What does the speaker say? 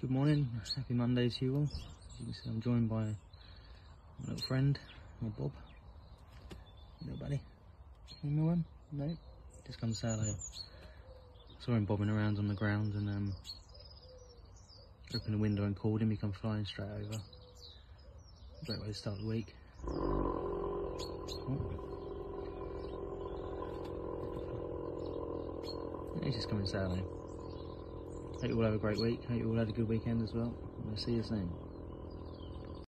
Good morning, happy Monday to you all. As you can see, I'm joined by my little friend, my Bob. Little buddy. You one? No? Just come Saturday. Saw him bobbing around on the ground and um, opened the window and called him. He come flying straight over. Great way to start the week. Oh. He's just coming Saturday. Hope you all have a great week. Hope you all had a good weekend as well. We'll see you soon.